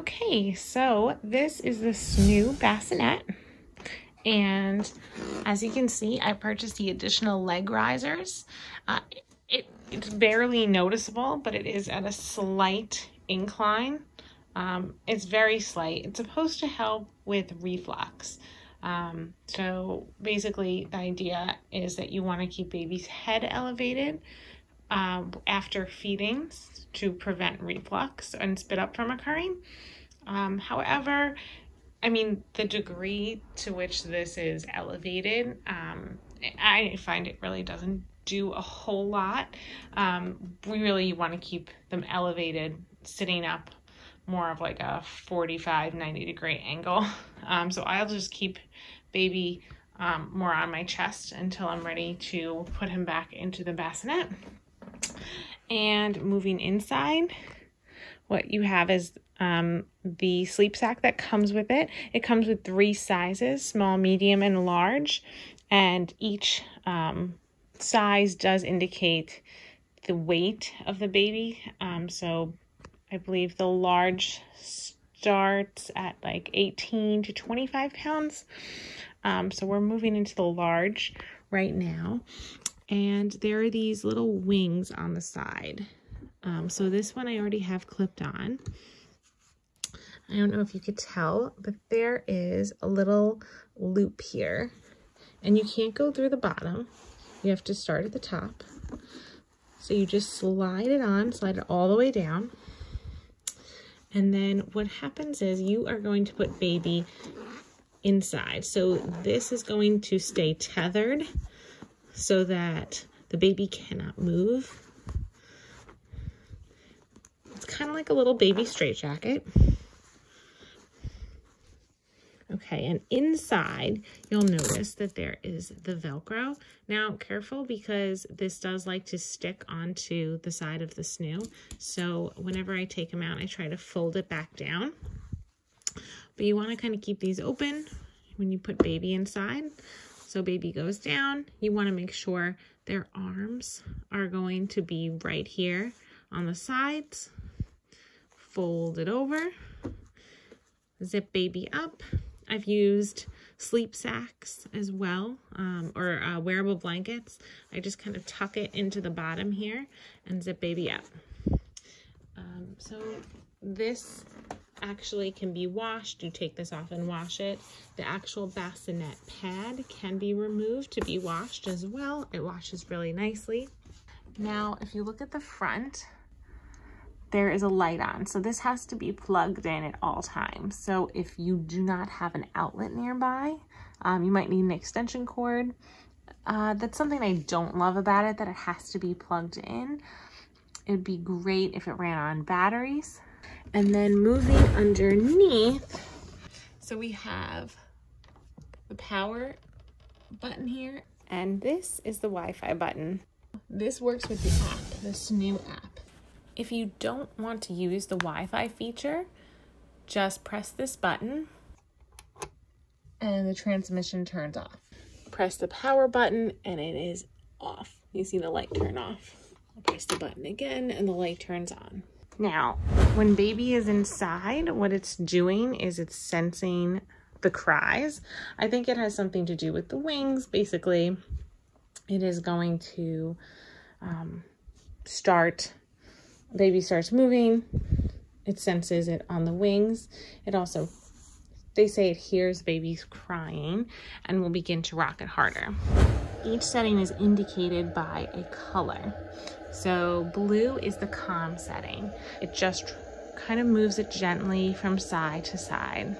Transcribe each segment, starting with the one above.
Okay, so this is the Snoo bassinet. And as you can see, I purchased the additional leg risers. Uh, it, it's barely noticeable, but it is at a slight incline. Um, it's very slight. It's supposed to help with reflux. Um, so basically, the idea is that you want to keep baby's head elevated um, after feedings to prevent reflux and spit up from occurring. Um, however, I mean, the degree to which this is elevated, um, I find it really doesn't do a whole lot. Um, we really want to keep them elevated, sitting up more of like a 45, 90 degree angle. Um, so I'll just keep baby um, more on my chest until I'm ready to put him back into the bassinet. And moving inside, what you have is um, the sleep sack that comes with it. It comes with three sizes, small, medium, and large. And each um, size does indicate the weight of the baby. Um, so I believe the large starts at like 18 to 25 pounds. Um, so we're moving into the large right now. And there are these little wings on the side. Um, so this one I already have clipped on. I don't know if you could tell, but there is a little loop here. And you can't go through the bottom. You have to start at the top. So you just slide it on, slide it all the way down. And then what happens is you are going to put baby inside. So this is going to stay tethered so that the baby cannot move. It's kind of like a little baby straitjacket. Okay, and inside, you'll notice that there is the Velcro. Now, careful because this does like to stick onto the side of the snoo. So whenever I take them out, I try to fold it back down. But you want to kind of keep these open when you put baby inside. So baby goes down. You want to make sure their arms are going to be right here on the sides. Fold it over. Zip baby up I've used sleep sacks as well, um, or uh, wearable blankets. I just kind of tuck it into the bottom here and zip baby up. Um, so this actually can be washed. You take this off and wash it. The actual bassinet pad can be removed to be washed as well. It washes really nicely. Now, if you look at the front, there is a light on. So this has to be plugged in at all times. So if you do not have an outlet nearby, um, you might need an extension cord. Uh, that's something I don't love about it, that it has to be plugged in. It'd be great if it ran on batteries. And then moving underneath, so we have the power button here, and this is the Wi-Fi button. This works with the app, this Snoo app. If you don't want to use the Wi-Fi feature, just press this button and the transmission turns off. Press the power button and it is off. You see the light turn off. I'll press the button again and the light turns on. Now, when baby is inside, what it's doing is it's sensing the cries. I think it has something to do with the wings. Basically, it is going to um, start baby starts moving, it senses it on the wings. It also, they say it hears babies crying and will begin to rock it harder. Each setting is indicated by a color. So blue is the calm setting. It just kind of moves it gently from side to side.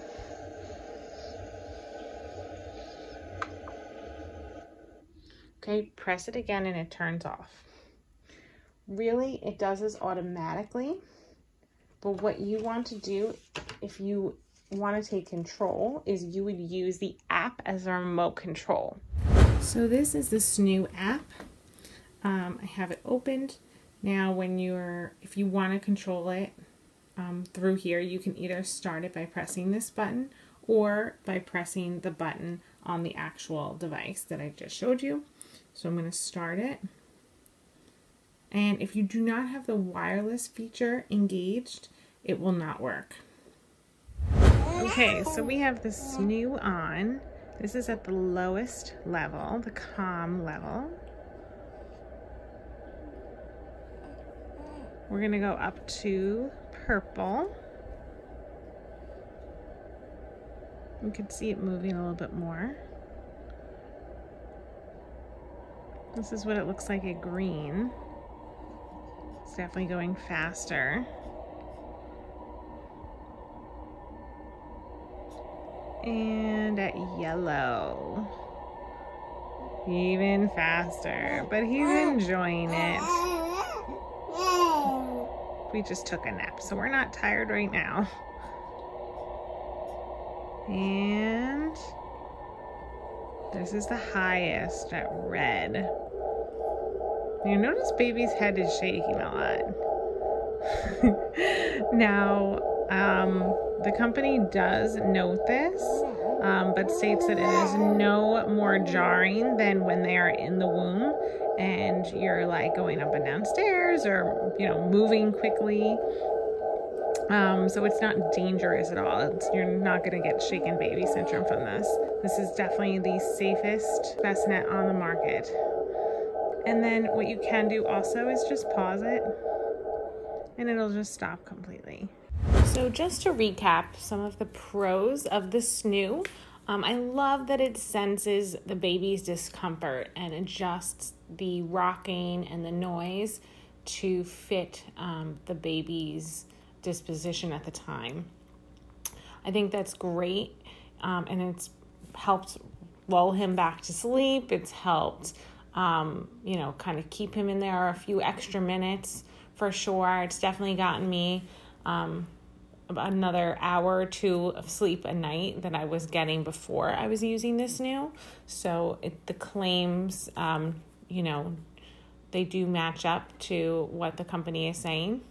Okay, press it again and it turns off really it does this automatically but what you want to do if you want to take control is you would use the app as a remote control so this is this Snoo app um, i have it opened now when you're if you want to control it um, through here you can either start it by pressing this button or by pressing the button on the actual device that i just showed you so i'm going to start it and if you do not have the wireless feature engaged, it will not work. Okay, so we have this Snoo on. This is at the lowest level, the calm level. We're gonna go up to purple. You can see it moving a little bit more. This is what it looks like at green. It's definitely going faster. And at yellow. Even faster, but he's enjoying it. We just took a nap, so we're not tired right now. And this is the highest at red. You notice baby's head is shaking a lot. now, um, the company does note this, um, but states that it is no more jarring than when they are in the womb and you're like going up and down stairs or, you know, moving quickly. Um, so it's not dangerous at all. It's, you're not going to get shaken baby syndrome from this. This is definitely the safest bassinet on the market. And then what you can do also is just pause it and it'll just stop completely. So just to recap some of the pros of the snoo, um, I love that it senses the baby's discomfort and adjusts the rocking and the noise to fit um, the baby's disposition at the time. I think that's great, um, and it's helped lull him back to sleep. It's helped, um, you know, kind of keep him in there a few extra minutes for sure. It's definitely gotten me um, another hour or two of sleep a night that I was getting before I was using this Snoo. So it, the claims, um, you know, they do match up to what the company is saying.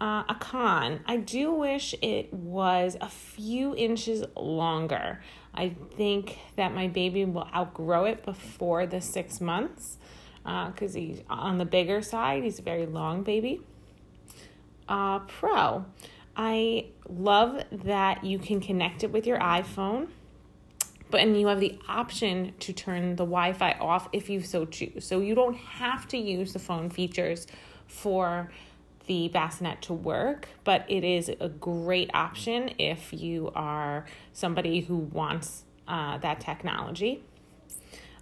Uh, a con, I do wish it was a few inches longer. I think that my baby will outgrow it before the six months because uh, he's on the bigger side. He's a very long baby. Uh, pro, I love that you can connect it with your iPhone, but and you have the option to turn the Wi-Fi off if you so choose. So you don't have to use the phone features for the bassinet to work, but it is a great option if you are somebody who wants uh, that technology.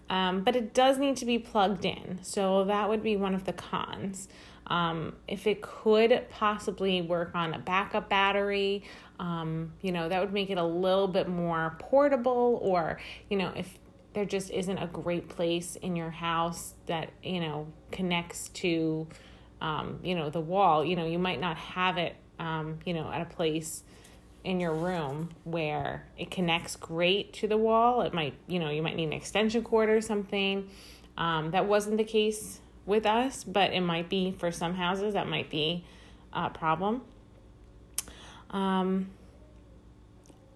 Um, but it does need to be plugged in, so that would be one of the cons. Um, if it could possibly work on a backup battery, um, you know, that would make it a little bit more portable, or, you know, if there just isn't a great place in your house that, you know, connects to, um, you know, the wall, you know, you might not have it, um, you know, at a place in your room where it connects great to the wall. It might, you know, you might need an extension cord or something. Um, that wasn't the case with us, but it might be for some houses that might be a problem. Um,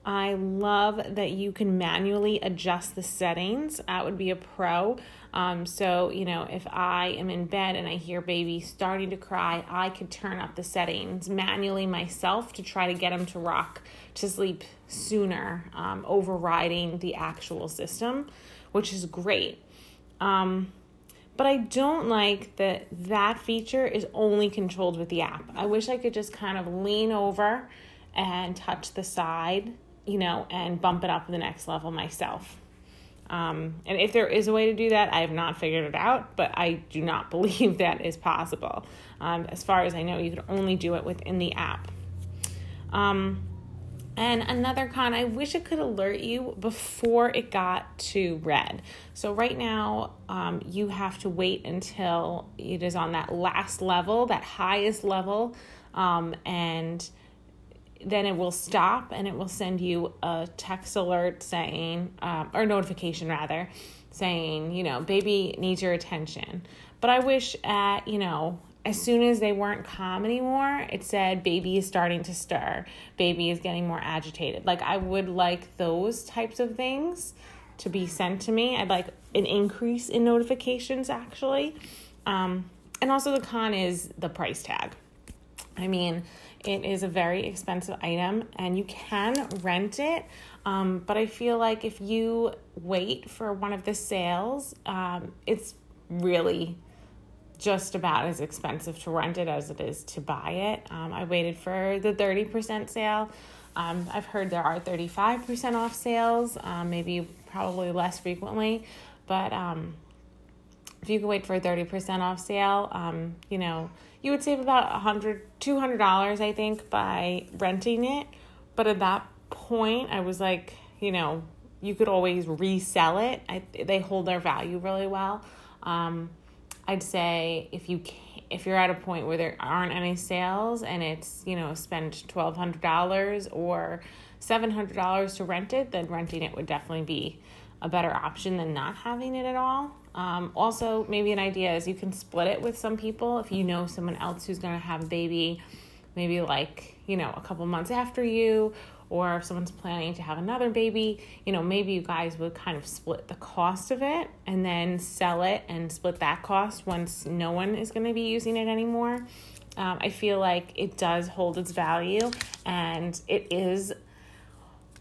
I love that you can manually adjust the settings. That would be a pro. Um, so, you know, if I am in bed and I hear baby starting to cry, I could turn up the settings manually myself to try to get him to rock to sleep sooner, um, overriding the actual system, which is great. Um, but I don't like that that feature is only controlled with the app. I wish I could just kind of lean over and touch the side, you know, and bump it up to the next level myself. Um, and if there is a way to do that, I have not figured it out, but I do not believe that is possible. Um, as far as I know, you can only do it within the app. Um, and another con, I wish it could alert you before it got to red. So, right now, um, you have to wait until it is on that last level, that highest level, um, and then it will stop and it will send you a text alert saying, um, or notification rather, saying, you know, baby needs your attention. But I wish at, you know, as soon as they weren't calm anymore, it said baby is starting to stir, baby is getting more agitated. Like I would like those types of things to be sent to me. I'd like an increase in notifications actually. Um, and also the con is the price tag. I mean, It is a very expensive item and you can rent it. Um, but I feel like if you wait for one of the sales, um, it's really just about as expensive to rent it as it is to buy it. Um, I waited for the 30% sale. Um, I've heard there are 35% off sales, um, maybe probably less frequently, but um, if you could wait for a 30% off sale, um, you know, you would save about $100, $200, I think, by renting it. But at that point, I was like, you know, you could always resell it. I, they hold their value really well. Um, I'd say if you if you're at a point where there aren't any sales and it's you know spend twelve hundred dollars or seven hundred dollars to rent it, then renting it would definitely be a better option than not having it at all. Um, also, maybe an idea is you can split it with some people if you know someone else who's going to have a baby, maybe like you know a couple months after you or if someone's planning to have another baby, you know, maybe you guys would kind of split the cost of it and then sell it and split that cost once no one is going to be using it anymore. Um, I feel like it does hold its value and it is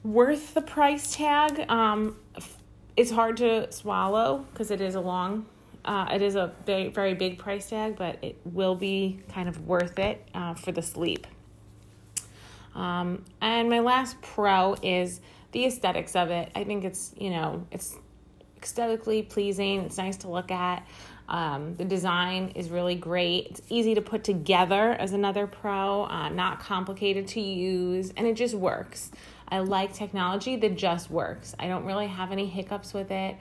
worth the price tag. Um, it's hard to swallow because it is a long, uh, it is a very, very big price tag, but it will be kind of worth it uh, for the sleep. Um, and my last pro is the aesthetics of it. I think it's, you know, it's aesthetically pleasing. It's nice to look at. Um, the design is really great. It's easy to put together as another pro, uh, not complicated to use, and it just works. I like technology that just works. I don't really have any hiccups with it.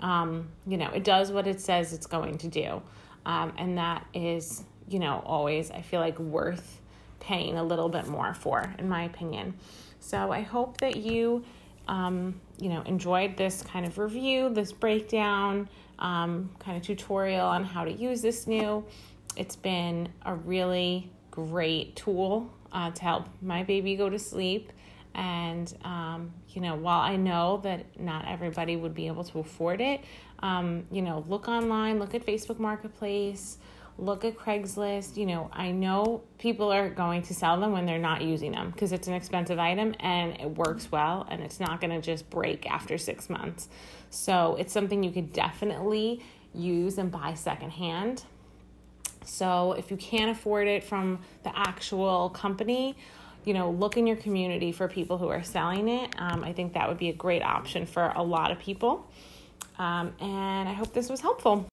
Um, you know, it does what it says it's going to do. Um, and that is, you know, always, I feel like, worth paying a little bit more for, in my opinion. So I hope that you, um, you know, enjoyed this kind of review, this breakdown, um, kind of tutorial on how to use this Snoo. It's been a really great tool uh, to help my baby go to sleep. And, um, you know, while I know that not everybody would be able to afford it, um, you know, look online, look at Facebook Marketplace, look at Craigslist. You know, I know people are going to sell them when they're not using them because it's an expensive item and it works well and it's not going to just break after six months. So it's something you could definitely use and buy secondhand. So if you can't afford it from the actual company, you know, look in your community for people who are selling it. Um, I think that would be a great option for a lot of people. Um, and I hope this was helpful.